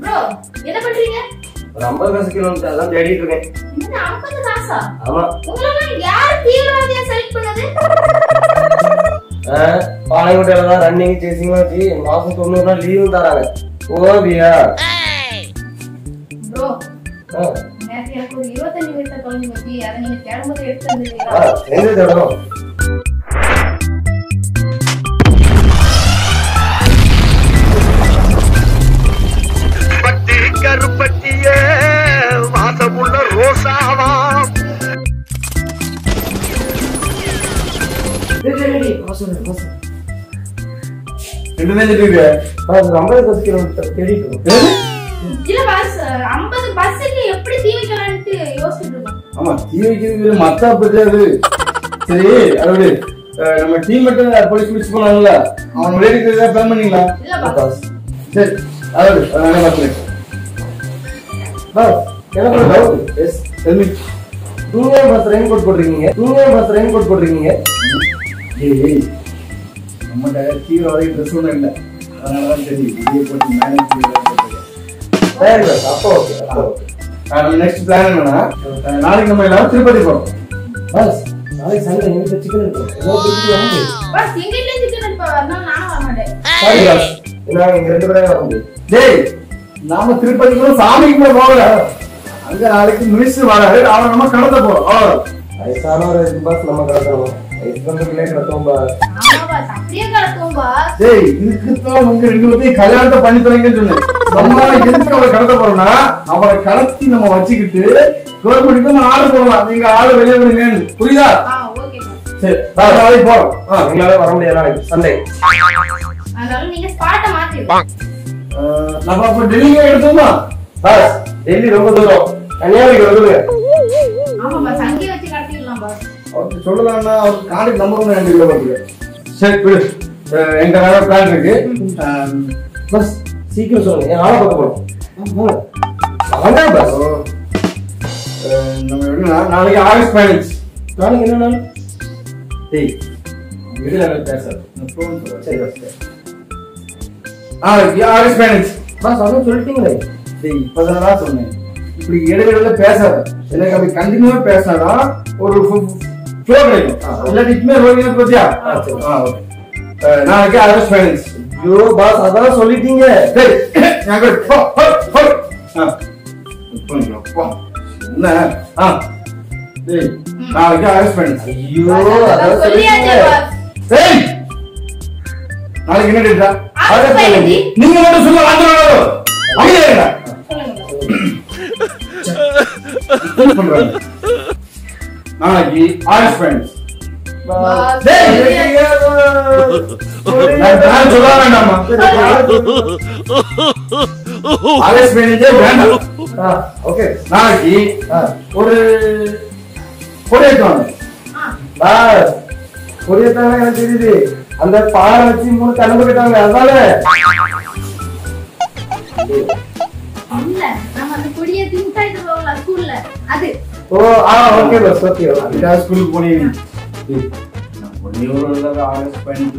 Bro என்ன பண்றீங்க? ஒரு ஐம்பது காசு கிலோமீட்டர் அதான் தேடிட்டு இருக்கேன். என்ன ஐம்பது காசா ஆமா. உங்களெல்லாம் யார் தீவிரவாதியா செலக்ட் பண்ணது? பாளையங்கோட்டையில தான் ரன்னிங் சேசிங் வச்சு மாசம் தொண்ணூறு நாள் லீவும் தராங்க. ஓவியா ப்ரோ எனக்கு ஒரு இருபத்தஞ்சு வயசு குழந்தை பத்தி அதை நீங்க தேடும்போது எடுத்து வந்துருக்கீங்களா எங்க தேடணும்? ரெண்டு நேரம் இருக்கு ஒரு ஐம்பது காசு கிலோமீட்டர் தேடிட்டு இல்ல பஸ் ஐம்பது பஸ்ஸுக்கு எப்படி தீ வைக்கலான்ட்டு யோசிச்சுட்டு இருக்கோம் ஆமா தீ வைக்கிறது மத்தா பத்தாது சரி அதோட நம்ம டீம் மட்டும் போலீஸ் பிடிச்சு போனாங்கல்ல அவன் விளையாடி பிளான் பண்ணீங்களா? இல்ல பஸ் சரி அதோட நான் பார்த்துக்கிறேன்? பாஸ் எனக்கு ஒரு டவுட் எஸ் டெல்மி நீங்க பஸ் ரெயின் கோட் போட்டிருக்கீங்க. நீங்க பஸ் ரெயின் கோட் போட்டிருக்கீங்க ஏய் நம்மகிட்ட தீவிரவாதி ட்ரெஸ் ஒன்றும் இல்லை. அதனால தான் தெரியும் இதே போட்டு மேனேஜ் சரி அப்போ ஓகே அப்போ ஓகே நம்ம நெக்ஸ்ட் பிளான் என்னன்னா நாளைக்கு நம்ம எல்லாரும் திருப்பதி போறோம். பாஸ் நாளைக்கு சண்டே எங்க வீட்டுல சிக்கன் இருக்கும் ஏதோ திருப்பி வந்து பஸ் எங்க வீட்ல சிக்கன் எடுப்பா வரணும் நானும் வர மாட்டேன். சரி பாஸ் நான் இங்க ரெண்டு பேரும் வர முடியும் டேய் நாம திருப்பதி கூட சாமிக்கு கூட போகல. அங்க நாளைக்கு மினிஸ்டர் வராரு. அவனை நம்ம கடத்த போறோம். அவ்வளவுதான். வயசானவர் இருக்கு பாஸ் நம்ம கிடத்துறோம் வயசு கிடக்கும் பஸ் டேய் இதுக்கு தான் உங்க ரெண்டு பேர்த்தையும் கல்யாணத்தை பண்ணி தொலைங்கன்னு சொன்னேன். நம்ம எதுக்கு அவளை கடத்த போறோம்னா அவளை கடத்தி நம்ம வச்சுக்கிட்டு கவர்மெண்ட்டுக்கு நம்ம போடலாம். நீங்க ஆளு வெளியே விடுங்கன்னு. புரியுதா? ஆ ஓகே பஸ் சரி நாளைக்கு போறோம் ஆ, எங்களால வர முடியாது? நாளைக்கு சண்டே நம்ம அப்ப டெல்லியே எடுத்தோமா? பாஸ் டெல்லி ரொம்ப தூரம். கன்னியாகுமரி வந்துருங்க ஆமா பஸ் அங்கேயே வச்சு கடத்திடலாம் பஸ் அவருக்கு சொல்லலாம்னா அவருக்கு கான்டாக்ட் நம்பர் ஒன்று எனக்கு இல்லை பாத்துக்க சரி விடு. எங்க வேற பிளான் இருக்கு. பஸ் சீக்கிரம் சொல்லுங்க என் ஆளை பார்க்க போறோம். வாங்க பஸ் நம்ம எப்படின்னா நாளைக்கு ஆகஸ்ட் பதினஞ்சு. நாளைக்கு என்ன நாள்? டேய் இதுல பேசாது. நான் சரி பஸ் ஆகஸ்ட் பதினஞ்சு. பஸ் அதான் சொல்லிட்டீங்களே. டேய் இப்பதான் சொன்னேன். இப்படி இடையில பேசாத. எனக்கு அப்படி கண்டினியூவா பேசினாதான் ஒரு ஃப்ளோ கிடைக்கும் இல்லாட்டி இப்பமே ரோகிங்க பத்தியா ஆ, சரி. ஆ, okay. அஹ், நாளைக்கு ஆகஸ்ட் பதினஞ்சு ஐயோ பாஸ் அதான் சொல்லிட்டீங்க டேய் நான் கூட போ போ போ ஆ இப்போ நீ போ என்ன ஆ டேய் நாளைக்கு ஆகஸ்ட் பதினஞ்சு ஐயோ அதான் அதான் சொல்லியாச்சே சொல்லிட்டீங்க பஸ் டேய் நாளைக்கு என்ன டேட்டா ஆகஸ்ட் பதினஞ்சு. நீங்க மட்டும் சொல்ல வாங்க அமைதியா இருங்க சொல்லுங்க பதினஞ்சே வேண்டாம் ஓகே நாளைக்கு ஒரு கொடையேற்றுவாங்க ஆ. பாஸ் புரியத்தானே எனக்கு தெரியுது. அந்த பாறை வச்சு மூணு கலந்து போயிட்டாங்க அதனால இல்ல நம்ம அந்த கொடியை திண்டாயிட்டு போகல ஸ்கூல்ல. அது ஓ ஆ ஓகே பாஸ் ஓகே ஸ்கூலுக்கு போனீங்க. டேய், நான் ஒரே தடவை ஆகஸ்ட் பதினஞ்சு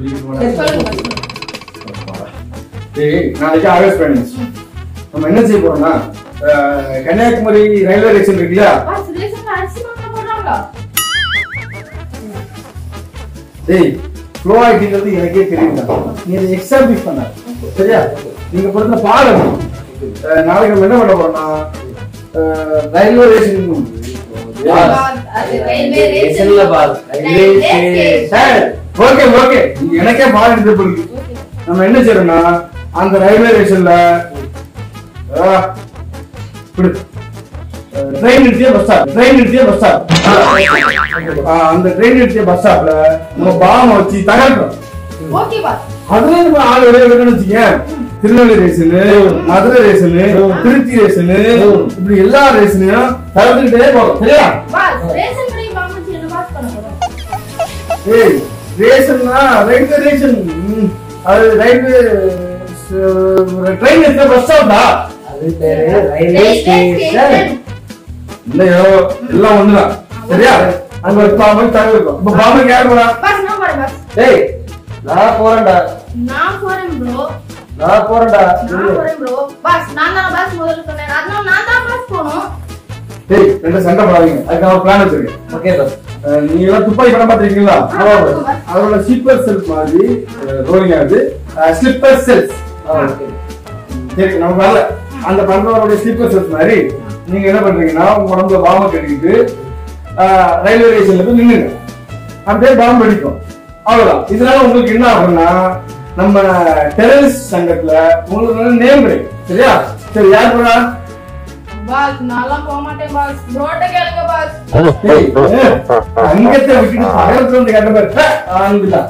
சொல்லிட்டு நாளைக்கு ஆகஸ்ட் பதினஞ்சு நம்ம என்ன செய்ய போறோம்னா கன்னியாகுமரி ரயில்வே ஸ்டேஷன் இருக்கு இல்லையா பாஸ் ரேஷன்ல அரிசி மாத்திரம் போடுறாங்களா டேய் ஃப்ளோ ஆயிட்டிங்கிறது எனக்கே தெரியும் நீ அதை எக்ஸாம்பிள் பண்ண. சரியா? நீங்க படுத்த பாடம். நாளைக்கு நம்ம என்ன பண்ண போறோம்னா ரயில்வே ஸ்டேஷன் ஓகே ஓகே எனக்கே எடுத்து போகுது நம்ம என்ன செய்யறோம்னா அந்த ரயில்வே ஸ்டேஷன்ல ட்ரெயின் நிறுத்திய பஸ் ஸ்டாப் ட்ரெயின் நிறுத்திய பஸ் ஸ்டாப் அந்த ட்ரெயின் நிறுத்திய பஸ் ஸ்டாப்ல நம்ம பாம வச்சு தகர்க்கிறோம். அதுல நம்ம ஆள் வெளியே விடணும்னு வச்சுக்க திருநெல்வேலி ரேஷனு மதுரை ரேஷனு திருச்சி ரேஷனு இப்படி எல்லா ரேஷனையும் தவிர்த்துக்கிட்டே போறோம். சரியா? ஏய் ரேஷன்னா ரயில்வே ரேஷன் ம், அது ரயில்வே ட்ரெயின் இருக்க பஸ் ஸ்டாப்டா அது பேரு ரயில்வே ஸ்டேஷன் இல்லையோ எல்லாம் ஒண்ணுதான். சரியா? அங்க ஒரு பாம்பு இருக்கும். இப்ப பாம்பு யார் போறா? டேய் நான் போறேன்டா. நான் போறேன் ப்ரோ நான் போறேன்டா. நான் போறேன் bro. பாஸ், நான் தானே பாஸ் முதல்ல சொன்னேன். அதனால நான் தான் பாஸ் போகணும். டேய் ரெண்டு சண்டை போடாதீங்க. அதுக்கு ஒரு பிளான் வச்சிருக்கேன். ஓகே பாஸ் அஹ் நீங்க எல்லாம் துப்பாக்கி படம் பார்த்திருக்கோம். அதோட ஸ்லீப்பர் செல்ஸ் மாதிரி ரோலிங் ஆகுது. ஸ்லிப்பர் செல்ஸ் சரி நம்ம வரல. அந்த பண்றவருடைய ஸ்லீப்பர் செல்ஸ் மாதிரி நீங்க என்ன பண்றீங்கன்னா உங்க உடம்புல பாம்பை கட்டிக்கிட்டு ரயில்வே ஸ்டேஷன்ல போய் நின்னுங்க. அப்படியே பாம்பு வெடிக்கும். அவ்வளவுதான். இதனால உங்களுக்கு என்ன ஆகும்னா நம்ம டெரரிஸ்ட் சங்கத்துல உங்களுக்கு நேம் கிடைக்கும். சரியா? சரி யார் போறா? பாஸ், நான்லாம் போக மாட்டேன் பாஸ். bro-ட்ட கேளுங்க பாஸ். அங்கத்தை விட்டுட்டு பகலத்துல வந்து கட்ட பாரு. ஆண்பிதா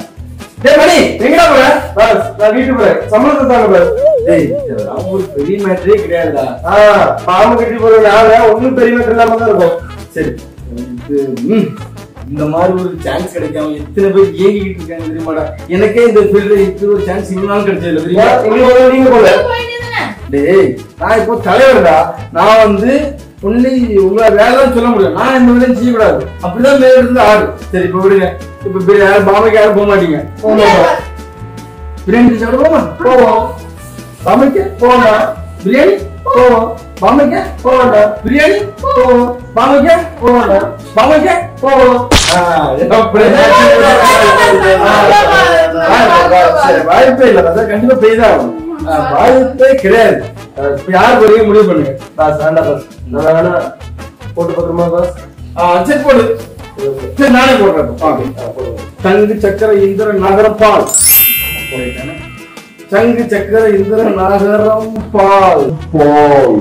டேய் மணி எங்கடா போற? பஸ் நான் போறேன். சம்பளத்தை தாங்க பஸ். டேய் இதெல்லாம் ஒரு பெரிய மேட்டரே கிடையாதுடா. ஆ பாம்பு கட்டி போற நாள ஒண்ணும் பெரிய மேட்டர் இல்லாம தான் இருக்கும். சரி. இந்த மாதிரி ஒரு சான்ஸ் கிடைக்காம எத்தனை பேர் ஏங்கிக்கிட்டு இருக்காங்க தெரியுமாடா? எனக்கே இந்த ஃபீல்ட்ல இப்படி ஒரு சான்ஸ் இவ்வளவு நாள் கிடைச்சது இல்ல தெரியுமா நீங்க போல? டேய் நான் இப்போ தலைவர்டா. நான் வந்து ஒன்லி உங்க வேலை சொல்ல முடியும் நான் இந்த வேலையும் செய்யக்கூடாது. அப்படிதான் மேல இருந்து ஆடு. சரி இப்ப விடுங்க. இப்ப யாரும் பாம்பைக்கு யாரும் போக மாட்டீங்க. பிரியாணி சாப்பிட போமா? போவோம். பாம்பைக்கு போவோம்டா பிரியாணி? போவோம் பாம்பைக்கு போவோம்டா பிரியாணி போவோம் பாம்பைக்கு போவோம்டா பாம்பைக்கு போவோம் வாய்ப்பே இல்ல அதான் கண்டிப்பா பெய்தான் ஆகும். வாய்ப்பே கிடையாது யார் வரைய முடிவு பண்ணுங்க பாஸ் வேண்டாம் பாஸ் நான் வேணா போட்டு பத்திரமா பாஸ் சரி போடு சரி நானே போடுறேன். தங்கு சக்கர இந்திர நகரம் பால் சங்கு சக்கர இந்திர நகரம் பால். பால்.